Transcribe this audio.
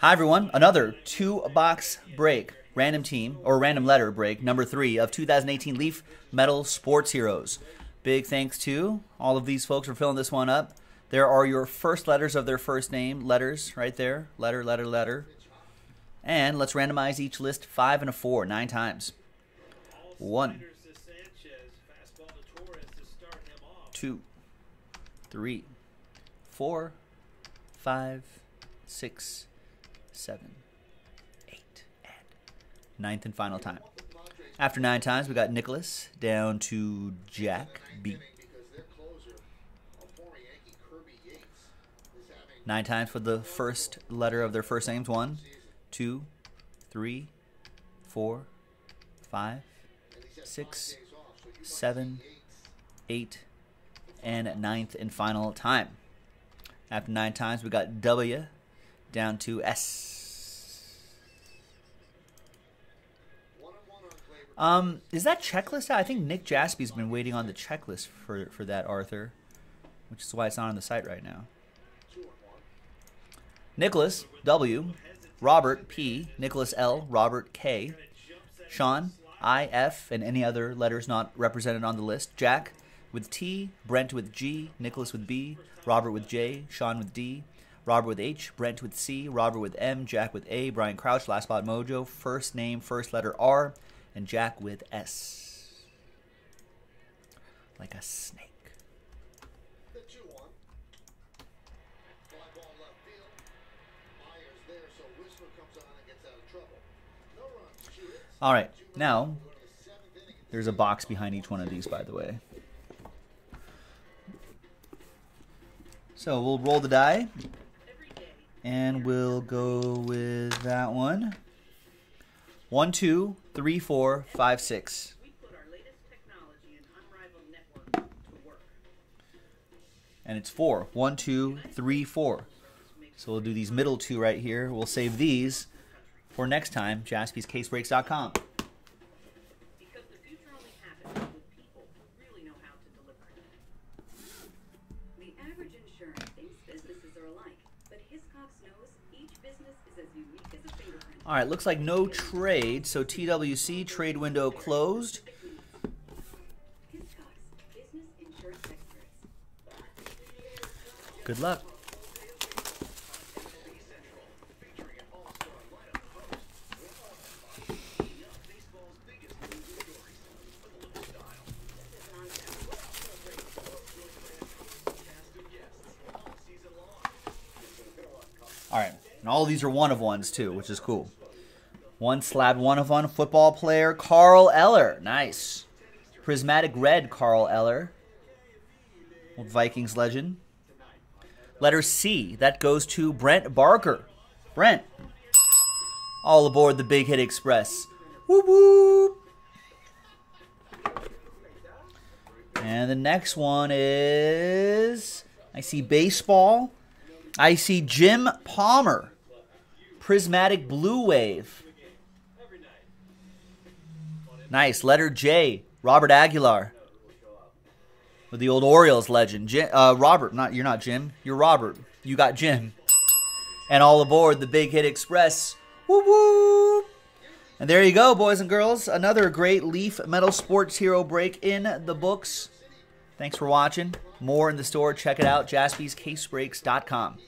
Hi, everyone. Another two box break, random team, or random letter break, number three of 2018 Leaf Metal Sports Heroes. Big thanks to all of these folks for filling this one up. There are your first letters of their first name, letters right there. Letter, letter, letter. And let's randomize each list five and a four, nine times. One, two, three, four, five, six, seven, eight, and ninth and final time. After nine times, we got Nicholas down to Jack B. Nine times for the first letter of their first names. One, two, three, four, five, six, seven, eight, and ninth and final time. After nine times, we got W down to S. Um, is that checklist out? I think Nick Jaspy's been waiting on the checklist for, for that, Arthur, which is why it's not on the site right now. Nicholas W, Robert P, Nicholas L, Robert K, Sean I, F, and any other letters not represented on the list. Jack with T, Brent with G, Nicholas with B, Robert with J, Sean with D, Robert with H, Brent with C, Robert with M, Jack with A, Brian Crouch, Last Spot Mojo, first name, first letter R, and Jack with S. Like a snake. All right, now there's a box behind each one of these, by the way. So we'll roll the die, and we'll go with that one. One, two, three, four, five, six. And it's four. One, two, three, four. So we'll do these middle two right here. We'll save these for next time, jaspyscasebreaks.com. All right, looks like no trade, so TWC trade window closed. Good luck. All right, and all these are one of ones too, which is cool. One slab one of one football player, Carl Eller. Nice. Prismatic red, Carl Eller. Old Vikings legend. Letter C, that goes to Brent Barker. Brent. All aboard the Big Hit Express. Whoop. And the next one is I see baseball. I see Jim Palmer. Prismatic Blue Wave. Nice. Letter J. Robert Aguilar. With the old Orioles legend. Jim, uh, Robert, not you're not Jim. You're Robert. You got Jim. And all aboard the Big Hit Express. Woo woo! And there you go, boys and girls. Another great Leaf Metal Sports Hero break in the books. Thanks for watching. More in the store. Check it out. JaspysCaseBreaks.com.